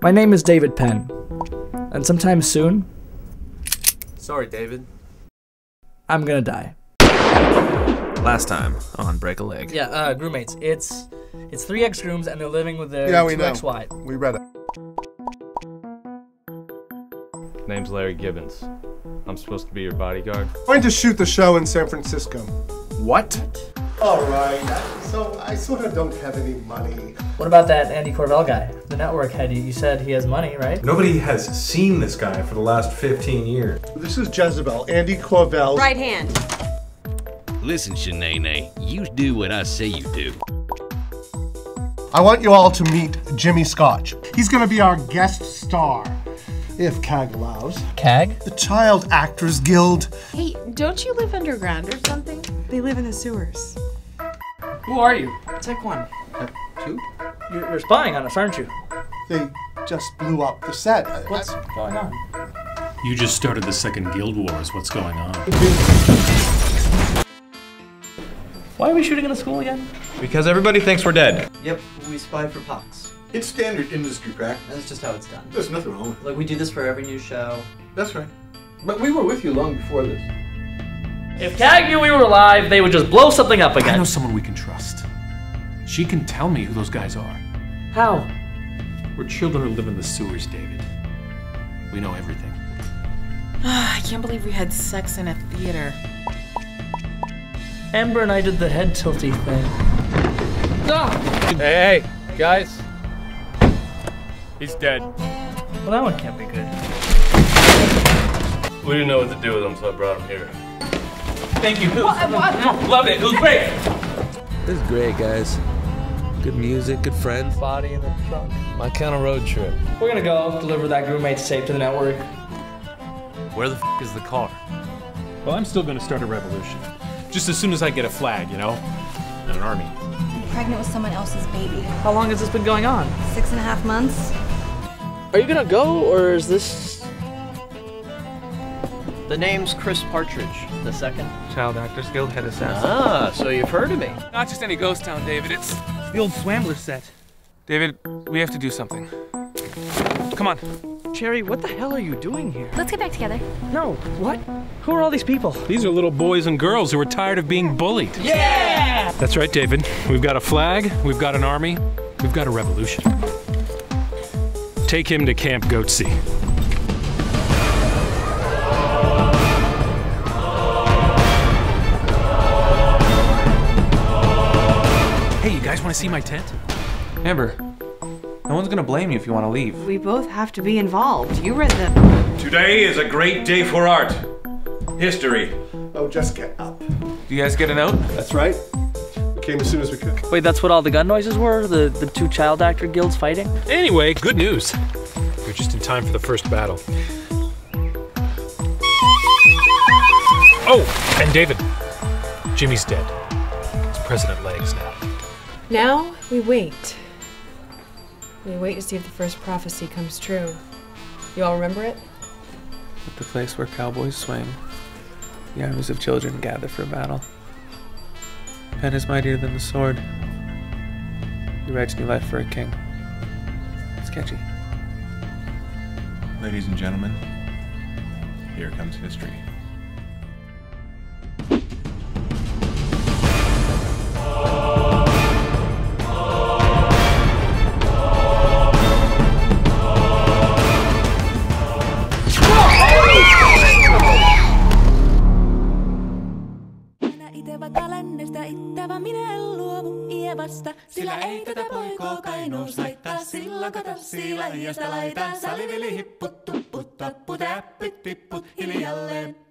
My name is David Penn, and sometime soon, Sorry, David. I'm gonna die. Last time on Break a Leg. Yeah, uh, roommates. It's it's three ex grooms, and they're living with their Yeah, we two know. ex wives. We read it. Name's Larry Gibbons. I'm supposed to be your bodyguard. Going to shoot the show in San Francisco. What? All right. So I sort of don't have any money. What about that Andy Corvell guy, the network head? You you said he has money, right? Nobody has seen this guy for the last 15 years. This is Jezebel, Andy Corvell. Right hand. Listen, Shanae, you do what I say you do. I want you all to meet Jimmy Scotch. He's going to be our guest star, if CAG allows. CAG? The Child Actors Guild. Hey, don't you live underground or something? They live in the sewers. Who are you? Take one. Uh, two? You're, you're spying on us, aren't you? They just blew up the set. What's going on? You just started the second Guild War, is what's going on. Why are we shooting in a school again? Because everybody thinks we're dead. Yep, we spy for pox. It's standard industry practice. That's just how it's done. There's nothing wrong with it. Like we do this for every new show. That's right. But we were with you long before this. If CAG knew we were alive, they would just blow something up again. I know someone we can trust. She can tell me who those guys are. How? We're children who live in the sewers, David. We know everything. I can't believe we had sex in a theater. Amber and I did the head tilty thing. Hey, hey, guys. He's dead. Well, that one can't be good. We didn't know what to do with him, so I brought him here. Thank you. Loved it. It was great. This is great, guys. Good music, good friends. Body in the trunk. My kind of road trip. We're gonna go deliver that roommate's tape to the network. Where the f is the car? Well, I'm still gonna start a revolution. Just as soon as I get a flag, you know? And an army. I'm pregnant with someone else's baby. How long has this been going on? Six and a half months. Are you gonna go, or is this The name's Chris Partridge, the second. Child Actors Guild head assassin? Ah, so you've heard of me. Not just any ghost town, David. It's the old Swambler set. David, we have to do something. Come on. Cherry, what the hell are you doing here? Let's get back together. No. What? Who are all these people? These are little boys and girls who are tired of being bullied. Yeah! That's right, David. We've got a flag, we've got an army, we've got a revolution. Take him to Camp Goatsea. Want to see my tent? Amber, no one's gonna blame you if you want to leave. We both have to be involved. You read the. Today is a great day for art. History. Oh, just get up. Do you guys get a note? That's right. We came as soon as we could. Wait, that's what all the gun noises were? The the two child actor guilds fighting? Anyway, good news. You're just in time for the first battle. Oh, and David. Jimmy's dead. It's President Legs now. Now we wait. We wait to see if the first prophecy comes true. You all remember it? At the place where cowboys swing, the armies of children gather for battle. Pen is mightier than the sword. He writes new life for a king. It's catchy. Ladies and gentlemen, here comes history. päästä. Sillä ei tätä poikoo kainuus laittaa, sillä katassi lähiöstä laitaa. Salivili hipput, tupput, tappu, täppyt, tipput, hiljalleen.